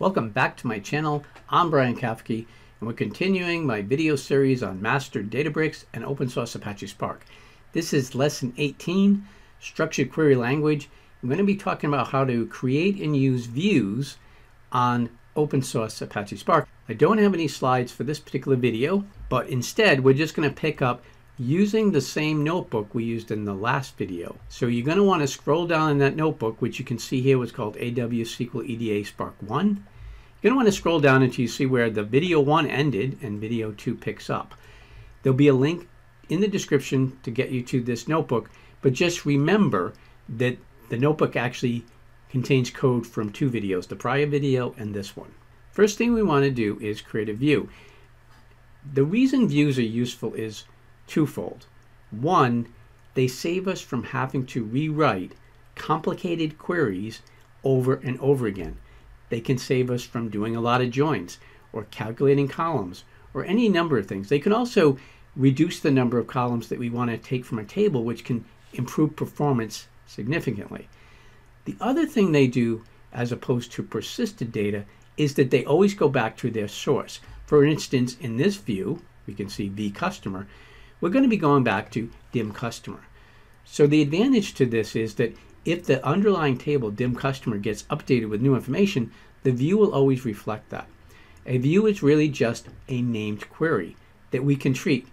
Welcome back to my channel. I'm Bryan Cafferky and we're continuing my video series on master Databricks and open source Apache Spark. This is lesson 18, structured query language. I'm going to be talking about how to create and use views on open source Apache Spark. I don't have any slides for this particular video, but instead we're just going to pick up using the same notebook we used in the last video. So you're going to want to scroll down in that notebook, which you can see here was called AW SQL EDA Spark 1. You're going to want to scroll down until you see where the video 1 ended and video 2 picks up. There'll be a link in the description to get you to this notebook, but just remember that the notebook actually contains code from two videos, the prior video and this one. First thing we want to do is create a view. The reason views are useful is twofold. One, they save us from having to rewrite complicated queries over and over again. They can save us from doing a lot of joins or calculating columns or any number of things. They can also reduce the number of columns that we want to take from a table, which can improve performance significantly. The other thing they do, as opposed to persisted data, is that they always go back to their source. For instance, in this view, we can see v customer, we're going to be going back to dim customer. So the advantage to this is that if the underlying table dim customer gets updated with new information, the view will always reflect that. A view is really just a named query that we can treat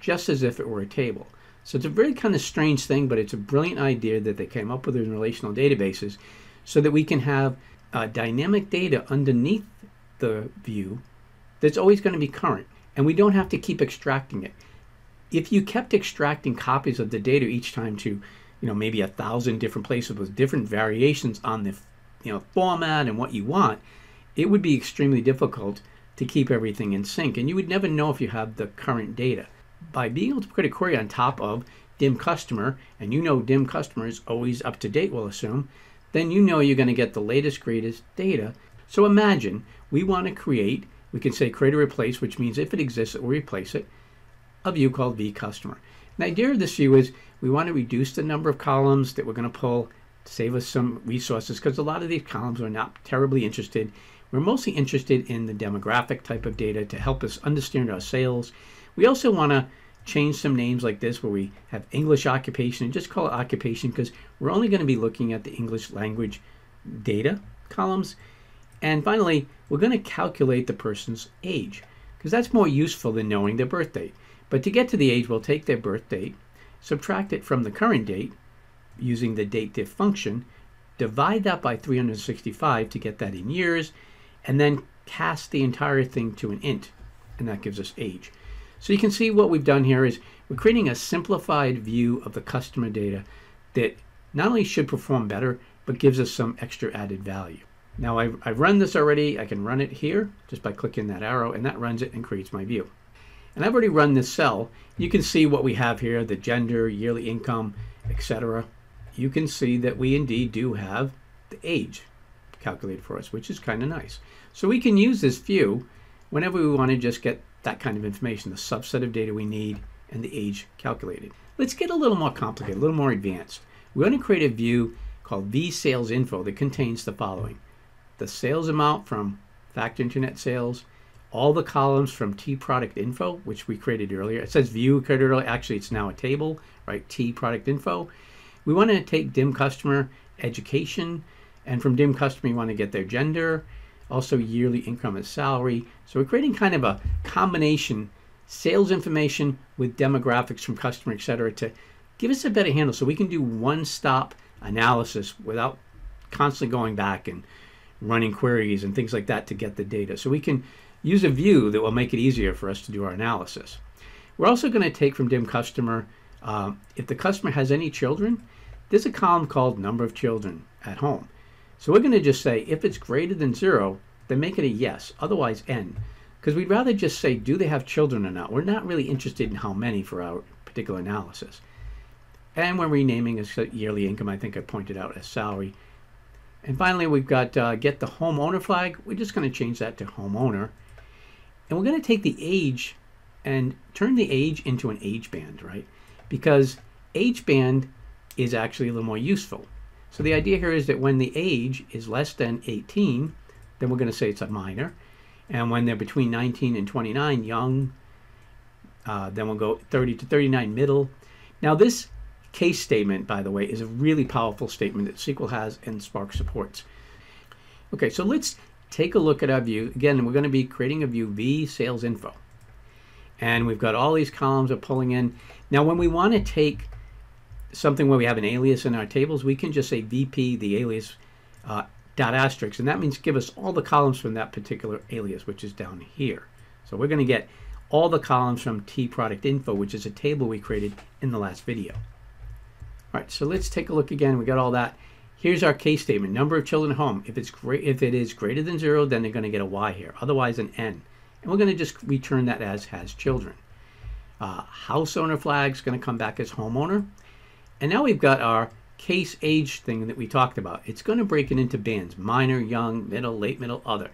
just as if it were a table. So it's a very kind of strange thing, but it's a brilliant idea that they came up with in relational databases so that we can have uh, dynamic data underneath the view that's always going to be current. And we don't have to keep extracting it if you kept extracting copies of the data each time to, you know, maybe a thousand different places with different variations on the, you know, format and what you want, it would be extremely difficult to keep everything in sync. And you would never know if you have the current data. By being able to put a query on top of dim customer, and you know dim customer is always up to date, we'll assume, then you know you're going to get the latest, greatest data. So imagine we want to create, we can say create or replace, which means if it exists, it will replace it a view called vCustomer. The idea of this view is we want to reduce the number of columns that we're going to pull to save us some resources because a lot of these columns are not terribly interested. We're mostly interested in the demographic type of data to help us understand our sales. We also want to change some names like this where we have English occupation and just call it occupation because we're only going to be looking at the English language data columns. And finally, we're going to calculate the person's age because that's more useful than knowing their birth date. But to get to the age, we'll take their birth date, subtract it from the current date using the date diff function, divide that by 365 to get that in years, and then cast the entire thing to an int, and that gives us age. So you can see what we've done here is we're creating a simplified view of the customer data that not only should perform better, but gives us some extra added value. Now I've, I've run this already. I can run it here just by clicking that arrow, and that runs it and creates my view. And I've already run this cell. You can see what we have here, the gender, yearly income, etc. You can see that we indeed do have the age calculated for us, which is kind of nice. So we can use this view whenever we want to just get that kind of information, the subset of data we need and the age calculated. Let's get a little more complicated, a little more advanced. We're going to create a view called V Sales Info that contains the following. The sales amount from Factor Internet Sales, all the columns from T product info, which we created earlier. It says view created earlier. Actually, it's now a table, right? T product info. We want to take dim customer education, and from dim customer, we want to get their gender, also yearly income and salary. So we're creating kind of a combination sales information with demographics from customer, etc., to give us a better handle so we can do one-stop analysis without constantly going back and running queries and things like that to get the data. So we can use a view that will make it easier for us to do our analysis. We're also going to take from dim customer, uh, if the customer has any children, there's a column called number of children at home. So we're going to just say if it's greater than zero, then make it a yes, otherwise n. Because we'd rather just say, do they have children or not? We're not really interested in how many for our particular analysis. And we're renaming as yearly income, I think I pointed out as salary. And finally, we've got uh, get the homeowner flag. We're just going to change that to homeowner. And we're going to take the age and turn the age into an age band, right? Because age band is actually a little more useful. So the idea here is that when the age is less than 18, then we're going to say it's a minor. And when they're between 19 and 29, young. Uh, then we'll go 30 to 39, middle. Now this case statement, by the way, is a really powerful statement that SQL has and Spark supports. Okay, so let's take a look at our view. Again, we're going to be creating a view V sales info. And we've got all these columns are pulling in. Now, when we want to take something where we have an alias in our tables, we can just say VP, the alias, uh, dot asterisk, and that means give us all the columns from that particular alias, which is down here. So we're going to get all the columns from T product info, which is a table we created in the last video. All right, so let's take a look again. We got all that. Here's our case statement. Number of children home. If it's great, if it is greater than zero, then they're going to get a Y here. Otherwise, an N. And we're going to just return that as has children. Uh, house owner flag is going to come back as homeowner. And now we've got our case age thing that we talked about. It's going to break it into bands, minor, young, middle, late middle, other.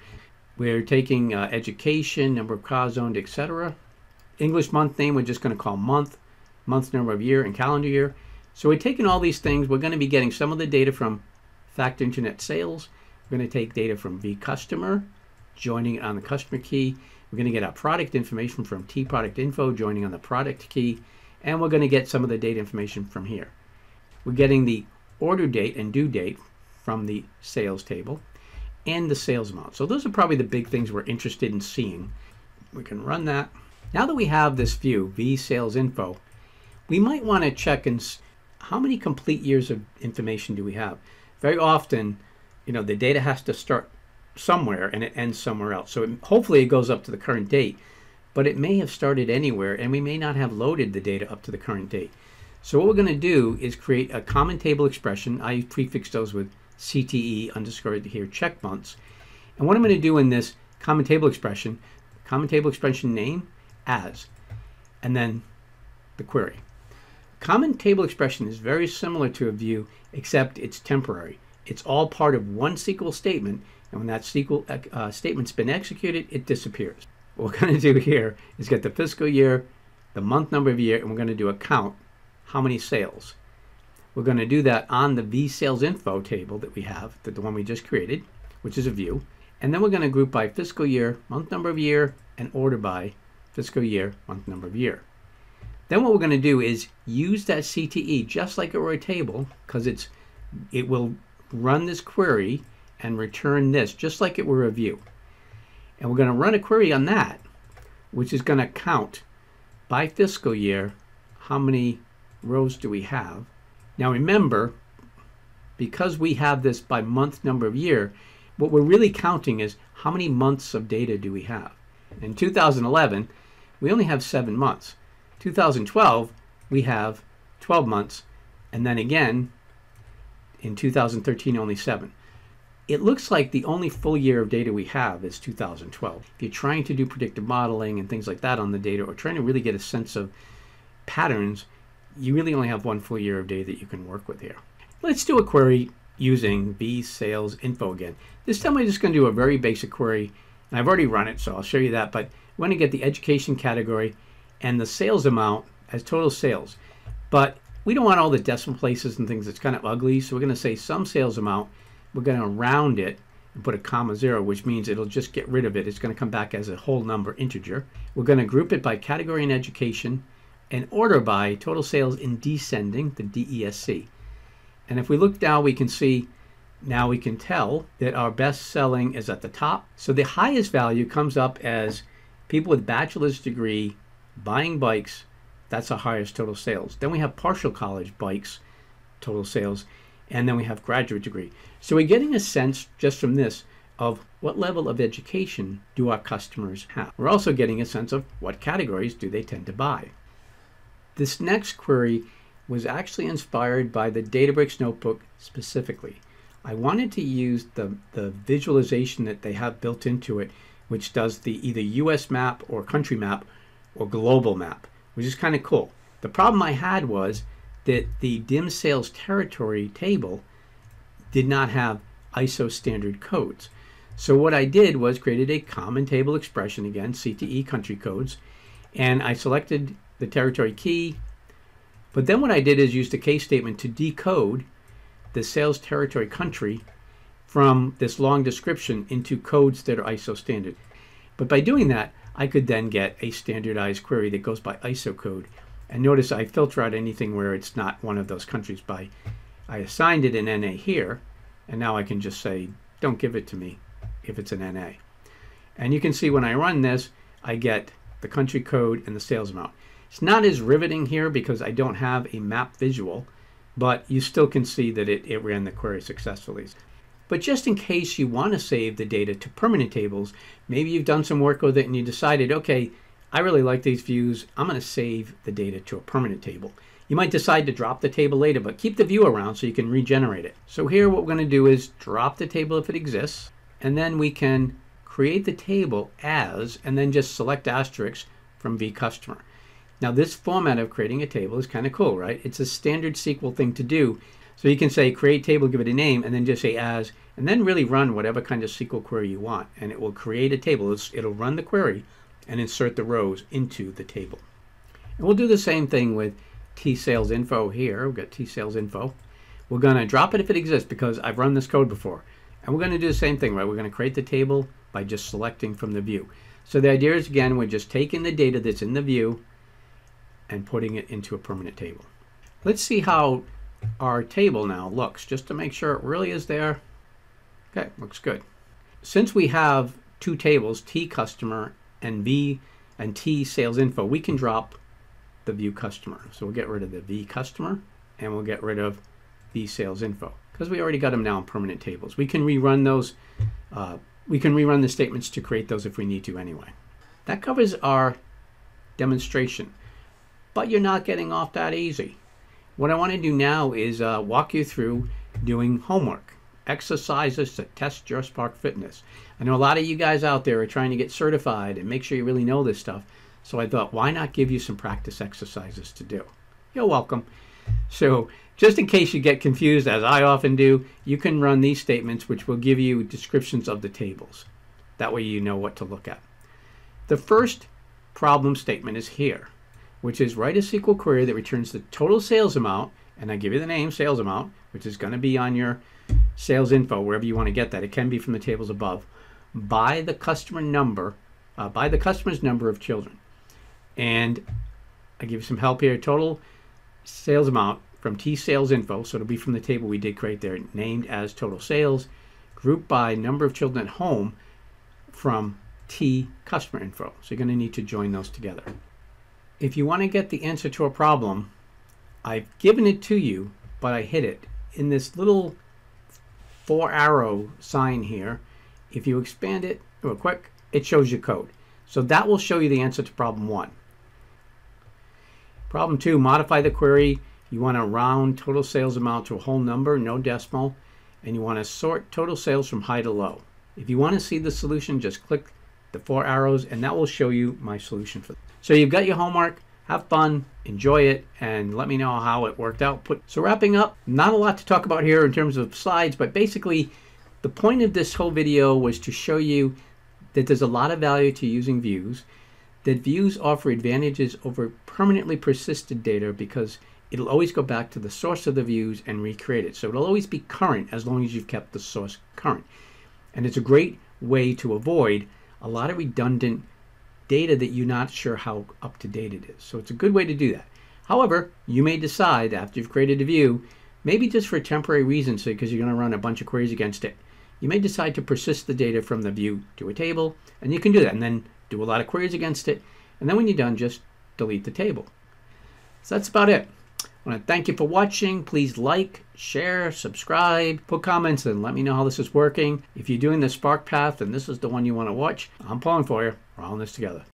We're taking uh, education, number of cars owned, etc. English month name, we're just going to call month, month number of year, and calendar year. So we're taking all these things. We're going to be getting some of the data from Fact Internet Sales. We're going to take data from vCustomer, joining on the customer key. We're going to get our product information from T Product Info, joining on the product key. And we're going to get some of the data information from here. We're getting the order date and due date from the sales table and the sales amount. So those are probably the big things we're interested in seeing. We can run that. Now that we have this view, V sales info, we might want to check and how many complete years of information do we have? Very often, you know, the data has to start somewhere and it ends somewhere else. So it, hopefully it goes up to the current date, but it may have started anywhere and we may not have loaded the data up to the current date. So what we're going to do is create a common table expression. I prefix those with CTE underscore here check months. And what I'm going to do in this common table expression, common table expression name as, and then the query. Common table expression is very similar to a view, except it's temporary. It's all part of one SQL statement, and when that SQL uh, statement's been executed, it disappears. What we're going to do here is get the fiscal year, the month number of year, and we're going to do a count how many sales. We're going to do that on the V sales info table that we have, the one we just created, which is a view. And then we're going to group by fiscal year, month number of year, and order by fiscal year, month number of year. Then what we're going to do is use that CTE just like it were a table because it's it will run this query and return this just like it were a view. And we're going to run a query on that, which is going to count by fiscal year how many rows do we have. Now remember, because we have this by month number of year, what we're really counting is how many months of data do we have. In 2011, we only have seven months. 2012, we have 12 months, and then again in 2013, only seven. It looks like the only full year of data we have is 2012. If you're trying to do predictive modeling and things like that on the data, or trying to really get a sense of patterns, you really only have one full year of data that you can work with here. Let's do a query using V sales info again. This time I'm just going to do a very basic query, and I've already run it, so I'll show you that, but we want to get the education category and the sales amount as total sales. But we don't want all the decimal places and things It's kind of ugly, so we're going to say sum sales amount. We're going to round it and put a comma zero, which means it'll just get rid of it. It's going to come back as a whole number integer. We're going to group it by category and education and order by total sales in descending, the DESC. And if we look down, we can see now we can tell that our best selling is at the top. So the highest value comes up as people with bachelor's degree buying bikes, that's the highest total sales. Then we have partial college bikes, total sales, and then we have graduate degree. So we're getting a sense just from this of what level of education do our customers have. We're also getting a sense of what categories do they tend to buy. This next query was actually inspired by the Databricks notebook specifically. I wanted to use the, the visualization that they have built into it, which does the either US map or country map or global map, which is kind of cool. The problem I had was that the dim sales territory table did not have ISO standard codes. So what I did was created a common table expression again, CTE country codes, and I selected the territory key. But then what I did is use the case statement to decode the sales territory country from this long description into codes that are ISO standard. But by doing that, I could then get a standardized query that goes by ISO code. And notice I filter out anything where it's not one of those countries by, I assigned it an NA here, and now I can just say, don't give it to me if it's an NA. And you can see when I run this, I get the country code and the sales amount. It's not as riveting here because I don't have a map visual, but you still can see that it, it ran the query successfully. But just in case you want to save the data to permanent tables, maybe you've done some work with it and you decided, okay, I really like these views. I'm going to save the data to a permanent table. You might decide to drop the table later, but keep the view around so you can regenerate it. So here what we're going to do is drop the table if it exists, and then we can create the table as, and then just select asterisk from vCustomer. Now this format of creating a table is kind of cool, right? It's a standard SQL thing to do, so you can say create table, give it a name, and then just say as, and then really run whatever kind of SQL query you want. And it will create a table. It'll run the query and insert the rows into the table. And we'll do the same thing with T-sales info here. We've got T-sales info. We're going to drop it if it exists because I've run this code before. And we're going to do the same thing, right? We're going to create the table by just selecting from the view. So the idea is, again, we're just taking the data that's in the view and putting it into a permanent table. Let's see how our table now looks just to make sure it really is there. Okay, looks good. Since we have two tables, T customer and V and T sales info, we can drop the view customer. So we'll get rid of the V customer and we'll get rid of V sales info because we already got them now in permanent tables. We can rerun those. Uh, we can rerun the statements to create those if we need to anyway. That covers our demonstration, but you're not getting off that easy. What I want to do now is uh, walk you through doing homework, exercises to test your Spark fitness. I know a lot of you guys out there are trying to get certified and make sure you really know this stuff. So I thought, why not give you some practice exercises to do? You're welcome. So just in case you get confused, as I often do, you can run these statements, which will give you descriptions of the tables. That way you know what to look at. The first problem statement is here which is write a SQL query that returns the total sales amount, and I give you the name sales amount, which is going to be on your sales info, wherever you want to get that. It can be from the tables above, by the customer number, uh, by the customer's number of children. And I give you some help here. Total sales amount from T sales info, so it'll be from the table we did create there, named as total sales, grouped by number of children at home from T customer info. So you're going to need to join those together if you want to get the answer to a problem, I've given it to you, but I hid it. In this little four arrow sign here, if you expand it real quick, it shows you code. So that will show you the answer to problem one. Problem two, modify the query. You want to round total sales amount to a whole number, no decimal, and you want to sort total sales from high to low. If you want to see the solution, just click the four arrows and that will show you my solution for so you've got your homework. Have fun, enjoy it, and let me know how it worked out. So wrapping up, not a lot to talk about here in terms of slides, but basically the point of this whole video was to show you that there's a lot of value to using views, that views offer advantages over permanently persisted data because it'll always go back to the source of the views and recreate it. So it'll always be current as long as you've kept the source current. And it's a great way to avoid a lot of redundant data that you're not sure how up to date it is. So it's a good way to do that. However, you may decide after you've created a view, maybe just for temporary reason, so because you're going to run a bunch of queries against it, you may decide to persist the data from the view to a table, and you can do that, and then do a lot of queries against it, and then when you're done, just delete the table. So that's about it. I want to thank you for watching. Please like, share, subscribe, put comments, and let me know how this is working. If you're doing the Spark path and this is the one you want to watch, I'm pulling for you. We're all in this together.